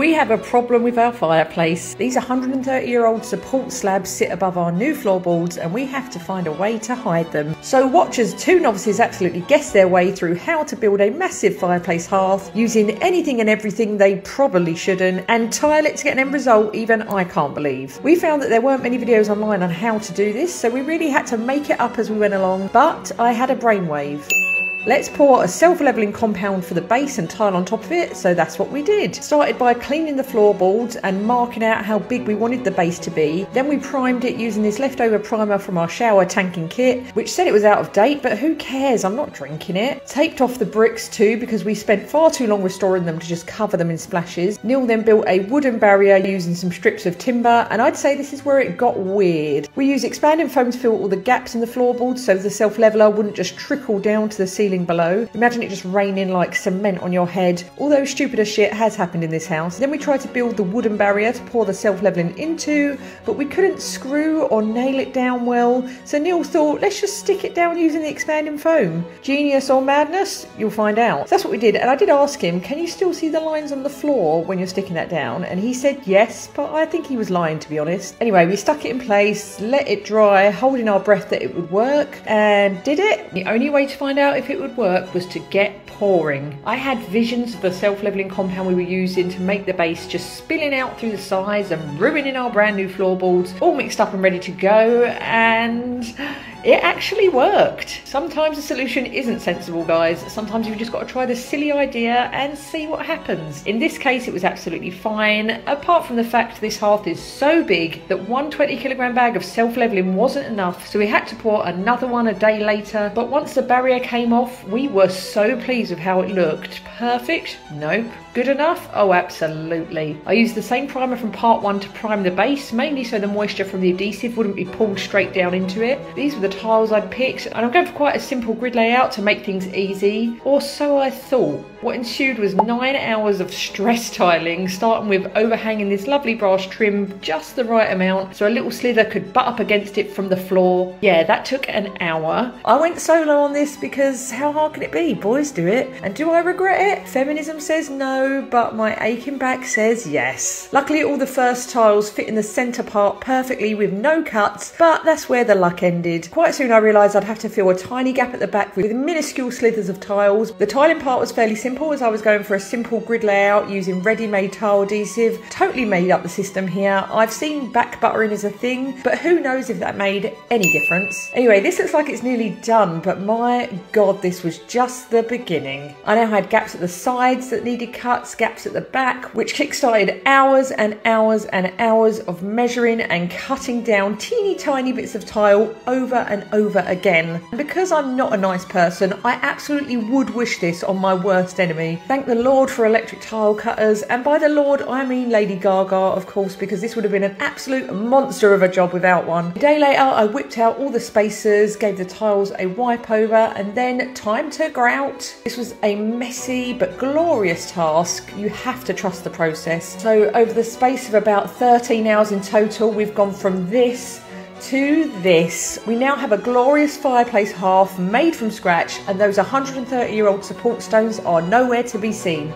We have a problem with our fireplace. These 130 year old support slabs sit above our new floorboards and we have to find a way to hide them. So, watch as two novices absolutely guess their way through how to build a massive fireplace hearth using anything and everything they probably shouldn't and tile it to get an end result even I can't believe. We found that there weren't many videos online on how to do this, so we really had to make it up as we went along, but I had a brainwave. Let's pour a self-leveling compound for the base and tile on top of it, so that's what we did. Started by cleaning the floorboards and marking out how big we wanted the base to be. Then we primed it using this leftover primer from our shower tanking kit, which said it was out of date, but who cares? I'm not drinking it. Taped off the bricks too, because we spent far too long restoring them to just cover them in splashes. Neil then built a wooden barrier using some strips of timber, and I'd say this is where it got weird. We used expanding foam to fill all the gaps in the floorboards so the self-leveler wouldn't just trickle down to the ceiling ceiling below. Imagine it just raining like cement on your head. Although stupid as shit has happened in this house. Then we tried to build the wooden barrier to pour the self-leveling into, but we couldn't screw or nail it down well. So Neil thought, let's just stick it down using the expanding foam. Genius or madness? You'll find out. So that's what we did. And I did ask him, can you still see the lines on the floor when you're sticking that down? And he said yes, but I think he was lying to be honest. Anyway, we stuck it in place, let it dry, holding our breath that it would work, and did it. The only way to find out if it would work was to get pouring. I had visions of the self-leveling compound we were using to make the base just spilling out through the sides and ruining our brand new floorboards, all mixed up and ready to go, and it actually worked. Sometimes the solution isn't sensible, guys. Sometimes you've just got to try the silly idea and see what happens. In this case, it was absolutely fine, apart from the fact this hearth is so big that one 20 kilogram bag of self-leveling wasn't enough, so we had to pour another one a day later. But once the barrier came off, we were so pleased with how it looked. Perfect? Nope. Good enough? Oh, absolutely. I used the same primer from part one to prime the base, mainly so the moisture from the adhesive wouldn't be pulled straight down into it. These were the tiles I'd picked, and I'm going for quite a simple grid layout to make things easy, or so I thought. What ensued was nine hours of stress tiling, starting with overhanging this lovely brass trim just the right amount so a little slither could butt up against it from the floor. Yeah, that took an hour. I went solo on this because how hard can it be? Boys do it. And do I regret it? Feminism says no, but my aching back says yes. Luckily, all the first tiles fit in the centre part perfectly with no cuts, but that's where the luck ended. Quite soon I realised I'd have to fill a tiny gap at the back with minuscule slithers of tiles. The tiling part was fairly simple as I was going for a simple grid layout using ready-made tile adhesive. Totally made up the system here. I've seen back buttering as a thing, but who knows if that made any difference. Anyway, this looks like it's nearly done, but my God, this was just the beginning. I now had gaps at the sides that needed cuts, gaps at the back, which kick-started hours and hours and hours of measuring and cutting down teeny tiny bits of tile over and over again. And because I'm not a nice person, I absolutely would wish this on my worst enemy. Thank the Lord for electric tile cutters, and by the Lord I mean Lady Gaga, of course, because this would have been an absolute monster of a job without one. A day later, I whipped out all the spacers, gave the tiles a wipe over, and then time to grout. This was a messy but glorious task. You have to trust the process. So over the space of about 13 hours in total, we've gone from this to this. We now have a glorious fireplace hearth made from scratch and those 130 year old support stones are nowhere to be seen.